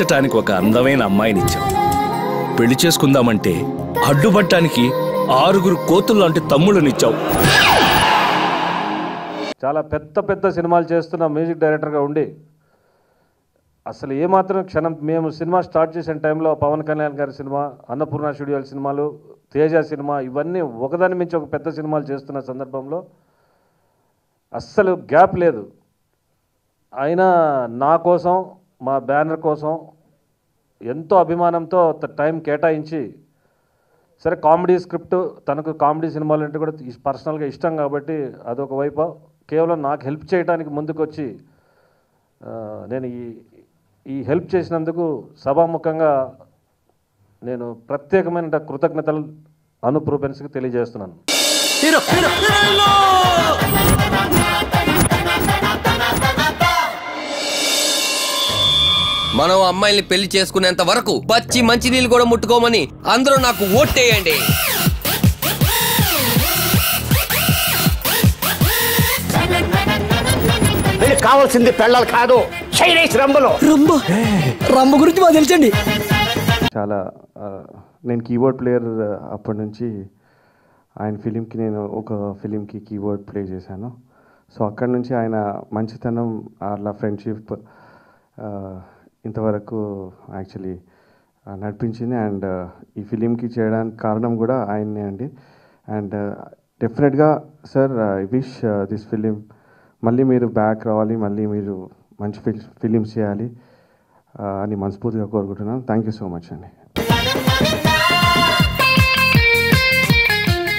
ప్రేమించటానికి ఒక అందమైన అమ్మాయినిచ్చాం పెళ్ళి చేసుకుందామంటే అడ్డుపట్టానికి ఆరుగురు కోతులు లాంటి తమ్ముళ్ళనిచ్చావు. చాలా పెద్ద పెద్ద సినిమాలు చేస్తున్న మ్యూజిక్ డైరెక్టర్గా ఉండి అసలు ఏమాత్రం క్షణం మేము సినిమా స్టార్ట్ చేసిన టైంలో పవన్ కళ్యాణ్ గారి సినిమా అన్నపూర్ణ స్టూడియోల సినిమాలు తేజ సినిమా ఇవన్నీ ఒకదాని మించి ఒక పెద్ద సినిమాలు చేస్తున్న సందర్భంలో అస్సలు గ్యాప్ లేదు. అయినా నా కోసం మా బ్యానర్ కోసం ఎంతో అభిమానంతో టైం కేటాయించి సరే కామెడీ స్క్రిప్ట్ తనకు కామెడీ సినిమాలు అంటే కూడా పర్సనల్గా ఇష్టం కాబట్టి అదొక వైపు కేవలం నాకు హెల్ప్ చేయడానికి ముందుకు వచ్చి నేను ఈ ఈ హెల్ప్ చేసినందుకు సభాముఖంగా నేను ప్రత్యేకమైన కృతజ్ఞతలు అనుప్రూపెన్స్కి తెలియజేస్తున్నాను మనం అమ్మాయిల్ని పెళ్ళి చేసుకునేంత వరకు పచ్చి మంచినీళ్ళు కూడా ముట్టుకోమని అందరూ నాకు ఓట్టేయండి కావాల్సింది పెళ్ళాలి కాదు రంగులు రంబ రంబ గురించి మాకు తెలుసండి. చాలా నేను కీబోర్డ్ ప్లేయర్ అప్పటి నుంచి ఆయన ఫిలింకి నేను ఒక ఫిలింకి కీబోర్డ్ ప్లే చేశాను. సో అక్కడి నుంచి ఆయన మంచితనం అలా ఫ్రెండ్షిప్ ఇంతవరకు యాక్చువల్లీ నడిపించింది. అండ్ ఈ ఫిలింకి చేయడానికి కారణం కూడా ఆయన్నే అండి. అండ్ డెఫినెట్గా sir I wish this film మళ్ళీ మీరు బ్యాక్ రావాలి మళ్ళీ మీరు మంచి ఫిల్ ఫిలిమ్స్ చేయాలి అని మనస్ఫూర్తిగా కోరుకుంటున్నాను. థ్యాంక్ యూ సో మచ్ అండి.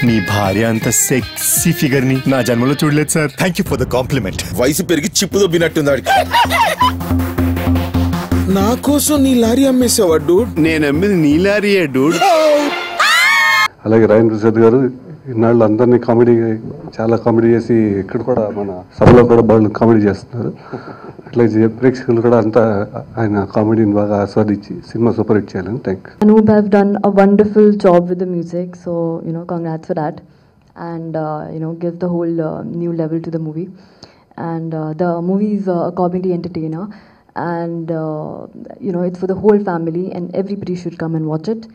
మీ భార్య అంత సెక్సీ ఫిగర్ని నా జన్మలో చూడలేదు sir thank you for the compliment వయసు పెరిగి చిప్పు దొబ్బినట్టుంది వాడికి నా కోసం నీ లారీ అమ్మేసావా డూడ్ నేను అమ్మిది నీలారియే డూడ్ అలాగే రాయన్ ప్రసాద్ గారు ఇన్నాళ్ళు అందరినీ కామెడీ చాలా కామెడీ చేసి ఇక్కడ కూడా మన సభలో కూడా బాగా కామెడీ చేస్తున్నారు. అట్లా చే- ప్రేక్షకులు కూడా అంతా ఆయన కామెడీని బాగా ఆస్వాదించి సినిమా సూపర్ హిట్ చేయాలని thank Anoop have done a wonderful job with the music, so you know, congrats for that, and uh, you know, give the whole uh, new level to the movie. And uh, the and uh, you know, it's for the whole family, and everybody should come and watch it.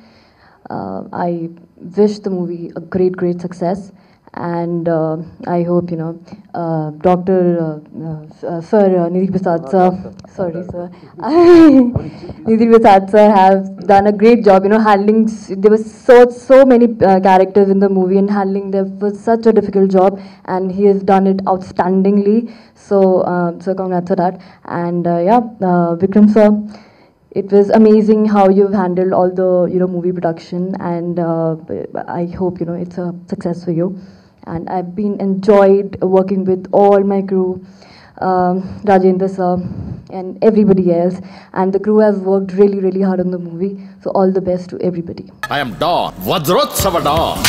Uh, I wish the movie a great, great success. And uh, I hope you know, uh, Doctor uh, uh, Sir uh, Nidhi Prasad sir, sorry sir, Nidhi Prasad sir have done a great job. You know, handling s- there was so so many uh, characters in the movie, and handling them was such a difficult job, and he has done it outstandingly. So uh, so congrats for that. And uh, yeah, uh, Vikram sir it was amazing how you've handled all the you know movie production and uh, i hope you know it's a success for you and i've been enjoyed working with all my crew um, rajendra sir and everybody else and the crew has worked really really hard on the movie so all the best to everybody I'm don వజ్రోత్సవ don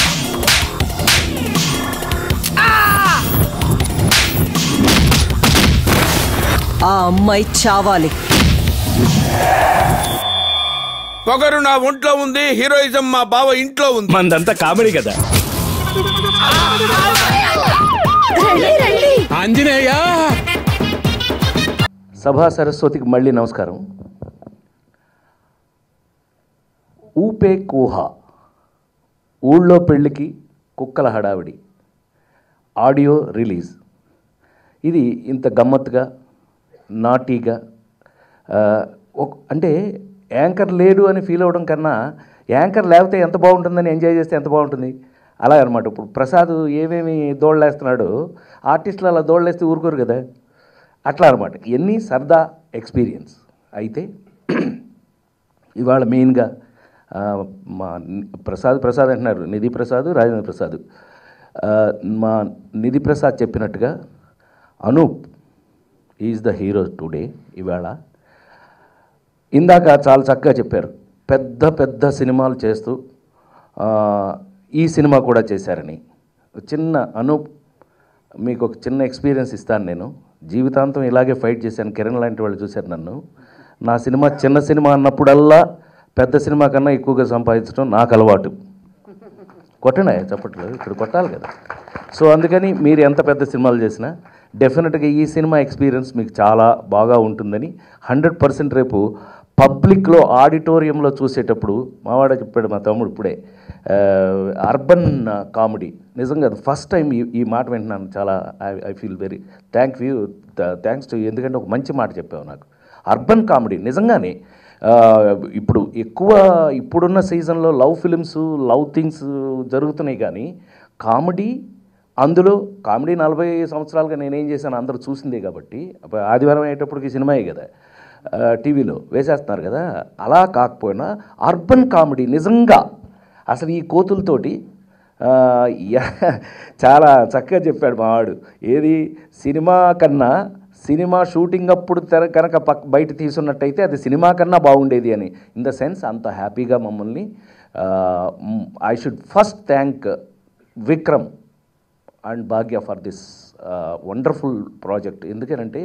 ఆ అమ్మాయి చావాలి పొగరు నా ఒంట్లో ఉంది heroism మా బావ ఇంట్లో ఉంది మందంతా కామెడీ కదా ఆంజనేయ! సభా సరస్వతికి మళ్ళీ నమస్కారం. ఊపే కూహ. ఊళ్ళో పెళ్ళికి కుక్కల హడావిడి. Audio release. ఇది ఇంత గమ్మత్తుగా నాటీగా అంటే యాంకర్ లేడు అని ఫీల్ అవ్వడం కన్నా యాంకర్ లేకపోతే ఎంత బాగుంటుందని ఎంజాయ్ చేస్తే ఎంత బాగుంటుంది? అలా అనమాట ఇప్పుడు ప్రసాద్ ఏమేమి దోళ్ళేస్తున్నాడు ఆర్టిస్టులు అలా దోళ్ళేస్తే ఊరుకోరు కదా. అట్లా అనమాట ఎన్ని సరదా ఎక్స్పీరియన్స్. అయితే ఇవాళ మెయిన్గా మా ప్రసాద్ ప్రసాద్ అంటున్నారు. నిధి ప్రసాద్ రాజేంద్ర ప్రసాద్. మా నిధి ప్రసాద్ చెప్పినట్టుగా Anoop is the hero today. ఇవాళ ఇందాక చాలా చక్కగా చెప్పారు. పెద్ద పెద్ద సినిమాలు చేస్తూ ఈ సినిమా కూడా చేశారని. చిన్న అనూప్ మీకు ఒక చిన్న ఎక్స్పీరియన్స్ ఇస్తాను నేను. జీవితాంతం ఇలాగే ఫైట్ చేశాను. కిరణ్ లాంటి వాళ్ళు చూశారు నన్ను. నా సినిమా చిన్న సినిమా అన్నప్పుడల్లా పెద్ద సినిమా కన్నా ఎక్కువగా సంపాదించడం నాకు అలవాటు. కొట్టండి చెప్పట్లేదు. ఇక్కడ కొట్టాలి కదా. సో అందుకని మీరు ఎంత పెద్ద సినిమాలు చేసినా డెఫినెట్గా ఈ సినిమా ఎక్స్పీరియన్స్ మీకు చాలా బాగా ఉంటుందని హండ్రెడ్ పర్సెంట్ రేపు పబ్లిక్లో ఆడిటోరియంలో చూసేటప్పుడు మావాడ చెప్పాడు మా తమ్ముడు ఇప్పుడే Uh, అర్బన్ కామెడీ uh, నిజంగా ఫస్ట్ టైం ఈ ఈ మాట వింటున్నాను. చాలా I I feel very thank you thanks to ఎందుకంటే ఒక మంచి మాట చెప్పావు నాకు. అర్బన్ కామెడీ నిజంగానే uh, ఇప్పుడు ఎక్కువ ఇప్పుడున్న సీజన్లో లవ్ ఫిలిమ్స్ లవ్ థింగ్స్ జరుగుతున్నాయి కానీ కామెడీ అందులో కామెడీ నలభై సంవత్సరాలుగా నేనేం చేశాను అందరూ చూసిందే కాబట్టి ఆదివారం అయ్యేటప్పటికి సినిమాయే కదా టీవీలో వేసేస్తున్నారు కదా అలా కాకపోయినా అర్బన్ కామెడీ నిజంగా అసలు ఈ కోతులతోటి చాలా చక్కగా చెప్పాడు మావాడు ఏది? సినిమా కన్నా సినిమా షూటింగ్ అప్పుడు తెర కనుక పక్ బయట తీసున్నట్టయితే అది సినిమా కన్నా బాగుండేది అని. ఇన్ ద సెన్స్ అంత హ్యాపీగా మమ్మల్ని I should first thank Vikram and Bhagya for this wonderful project. ఎందుకనంటే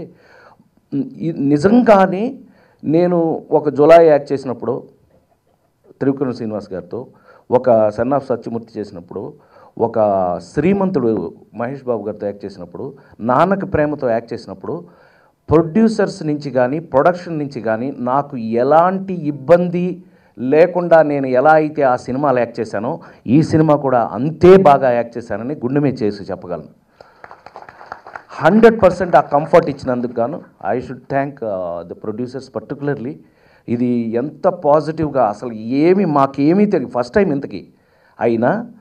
నిజంగానే నేను ఒక జులై యాక్ట్ చేసినప్పుడు త్రివిక్రమ్ శ్రీనివాస్ గారితో ఒక సన్ ఆఫ్ సత్యమూర్తి చేసినప్పుడు ఒక శ్రీమంతుడు మహేష్ బాబు గారితో యాక్ట్ చేసినప్పుడు నాన్నకి ప్రేమతో యాక్ట్ చేసినప్పుడు ప్రొడ్యూసర్స్ నుంచి కానీ ప్రొడక్షన్ నుంచి కానీ నాకు ఎలాంటి ఇబ్బంది లేకుండా నేను ఎలా అయితే ఆ సినిమాలు యాక్ట్ చేశానో ఈ సినిమా కూడా అంతే బాగా యాక్ట్ చేశానని గుండె మీద చేసి చెప్పగలను. హండ్రెడ్ పర్సెంట్ ఆ కంఫర్ట్ ఇచ్చినందుకు గాను I should thank the producers particularly ఇది ఎంత పాజిటివ్గా అసలు ఏమి మాకేమీ తెలియదు ఫస్ట్ టైం ఇంతకి. అయినా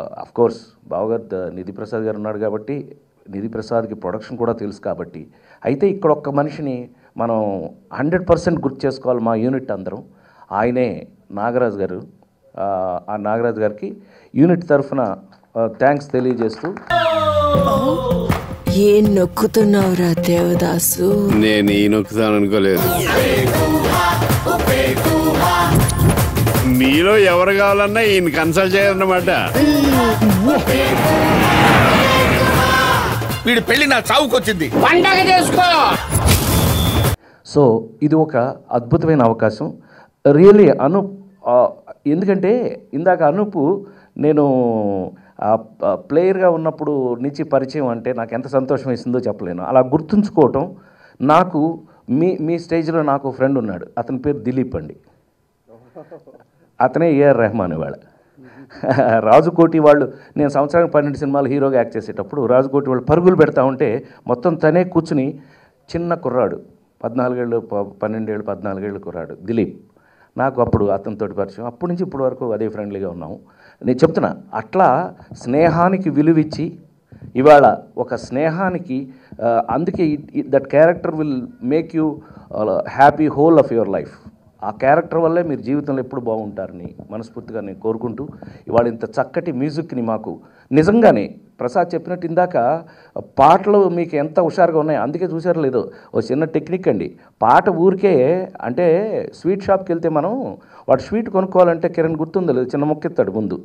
అఫ్ కోర్స్ బావగారు నిధి ప్రసాద్ గారు ఉన్నాడు కాబట్టి నిధి ప్రసాద్కి ప్రొడక్షన్ కూడా తెలుసు కాబట్టి అయితే ఇక్కడ ఒక్క మనిషిని మనం హండ్రెడ్ పర్సెంట్ గుర్తు చేసుకోవాలి మా యూనిట్ అందరం. ఆయనే నాగరాజు గారు. ఆ, ఆ నాగరాజు గారికి యూనిట్ తరఫున థ్యాంక్స్ తెలియజేస్తూ ఏం నొక్కుతున్నావురా దేవదాసు? నేను ఈ నొక్కుతాను అనుకోలేదు. మీలో ఎవరు కావాలన్నా ఈయన కన్సల్ట్ చేయాలన్నమాట. వీడి పెళ్ళి నా చావుకొచ్చింది. పండగ చేసుకో సో ఇది ఒక అద్భుతమైన అవకాశం. రియల్లీ అను ఎందుకంటే ఇందాక అనూపు నేను ప్లేయర్గా ఉన్నప్పుడు నిచ్చి పరిచయం అంటే నాకు ఎంత సంతోషం వేసిందో చెప్పలేను. అలా గుర్తుంచుకోవటం నాకు మీ మీ స్టేజ్లో నాకు ఫ్రెండ్ ఉన్నాడు. అతని పేరు దిలీప్ అండి. అతనే ఏఆర్ రెహమాన్ ఇవాళ. రాజుకోటి వాళ్ళు నేను సంవత్సరానికి పన్నెండు సినిమాలు హీరోగా యాక్ట్ చేసేటప్పుడు రాజుకోటి వాళ్ళు పరుగులు పెడతా ఉంటే మొత్తం తనే కూర్చుని చిన్న కుర్రాడు. పద్నాలుగేళ్ళు ప- పన్నెండేళ్ళు పద్నాలుగేళ్ళు కుర్రాడు దిలీప్. నాకు అప్పుడు అతనితోటి పరిచయం. అప్పటి నుంచి ఇప్పటి వరకు అదే ఫ్రెండ్లీగా ఉన్నాము. నేను చెప్తున్నా అట్లా స్నేహానికి విలువిచ్చి ఇవాళ ఒక స్నేహానికి అందుకే that character will make you happy whole of your life. ఆ క్యారెక్టర్ వల్లే మీరు జీవితంలో ఎప్పుడు బాగుంటారని మనస్ఫూర్తిగా నేను కోరుకుంటూ ఇవాళ ఇంత చక్కటి మ్యూజిక్ని మాకు నిజంగానే ప్రసాద్ చెప్పినట్టు ఇందాక పాటలు మీకు ఎంత హుషారుగా ఉన్నాయి అందుకే చూసారు లేదు. ఓ చిన్న టెక్నిక్ అండి. పాట ఊరికే అంటే స్వీట్ షాప్కి వెళ్తే మనం వాడు స్వీట్ కొనుక్కోవాలంటే కిరణ్ గుర్తుందో లేదు చిన్న మొక్క ఇస్తాడు ముందు.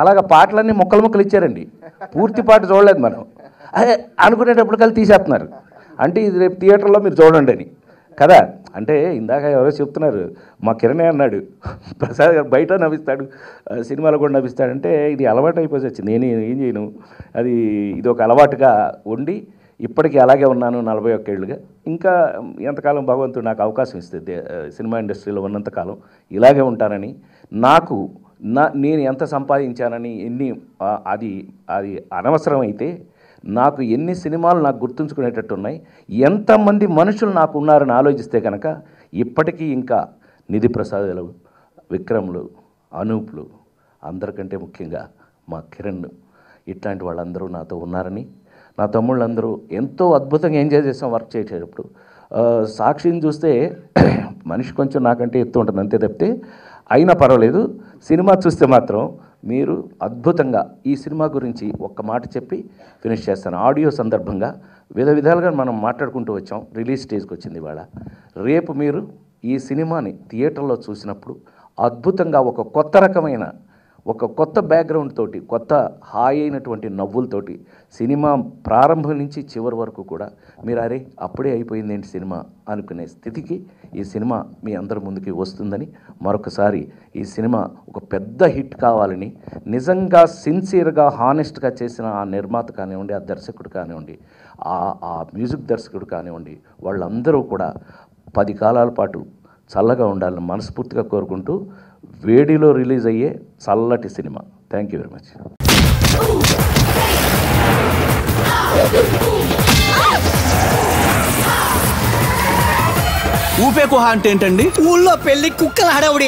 అలాగా పాటలన్నీ మొక్కలు మొక్కలు ఇచ్చారండి. పూర్తి పాట చూడలేదు మనం. అదే అనుకునేటప్పుడు కలిసి తీసేస్తున్నారు. అంటే ఇది రేపు థియేటర్లో మీరు చూడండి అని. కదా? అంటే ఇందాక ఎవరో చెప్తున్నారు మా కిరణే అన్నాడు ప్రసాద్ గారు బయట నవ్విస్తాడు సినిమాలో కూడా నవ్విస్తాడంటే ఇది అలవాటు అయిపోయి వచ్చింది నేను ఏం చేయను అది ఇది ఒక అలవాటుగా ఉండి ఇప్పటికీ అలాగే ఉన్నాను నలభై ఒక్కేళ్ళుగా ఇంకా ఎంతకాలం భగవంతుడు నాకు అవకాశం ఇస్తే సినిమా ఇండస్ట్రీలో ఉన్నంతకాలం ఇలాగే ఉంటానని నాకు నా నేను ఎంత సంపాదించానని ఎన్ని అది అది అనవసరం అయితే నాకు ఎన్ని సినిమాలు నాకు గుర్తుంచుకునేటట్టు ఉన్నాయి ఎంతమంది మనుషులు నాకు ఉన్నారని ఆలోచిస్తే కనుక ఇప్పటికీ ఇంకా నిధి ప్రసాదులు విక్రమ్లు అనూప్లు అందరికంటే ముఖ్యంగా మా కిరణ్ ఇట్లాంటి వాళ్ళందరూ నాతో ఉన్నారని నా తమ్ముళ్ళందరూ ఎంతో అద్భుతంగా ఎంజాయ్ చేసాం వర్క్ చేసేటప్పుడు. సాక్షిని చూస్తే మనిషి కొంచెం నాకంటే ఎత్తు ఉంటుంది అంతే తప్పితే అయినా పర్వాలేదు. సినిమా చూస్తే మాత్రం మీరు అద్భుతంగా ఈ సినిమా గురించి ఒక్క మాట చెప్పి ఫినిష్ చేస్తాను. ఆడియో సందర్భంగా వివిధ విధాలుగా మనం మాట్లాడుకుంటూ వచ్చాం. రిలీజ్ స్టేజ్కి వచ్చింది ఇవాళ. రేపు మీరు ఈ సినిమాని థియేటర్లో చూసినప్పుడు అద్భుతంగా ఒక కొత్త రకమైన ఒక కొత్త బ్యాక్గ్రౌండ్ తోటి కొత్త హాయి అయినటువంటి నవ్వులతోటి సినిమా ప్రారంభం నుంచి చివరి వరకు కూడా మీరు అరే అప్పుడే అయిపోయింది ఏంటి సినిమా అనుకునే స్థితికి ఈ సినిమా మీ అందరి ముందుకి వస్తుందని మరొకసారి ఈ సినిమా ఒక పెద్ద హిట్ కావాలని నిజంగా సిన్సియర్గా హానెస్ట్గా చేసిన ఆ నిర్మాత కానివ్వండి ఆ దర్శకుడు కానివ్వండి ఆ ఆ మ్యూజిక్ దర్శకుడు కానివ్వండి వాళ్ళందరూ కూడా పది కాలాల పాటు చల్లగా ఉండాలని మనస్ఫూర్తిగా కోరుకుంటూ వేడిలో రిలీజ్ అయ్యే చల్లటి cinema. Thank you very much ఊపే కుహ అంటే ఏంటండి? ఊళ్ళో పెళ్ళి కుక్కల హడావుడి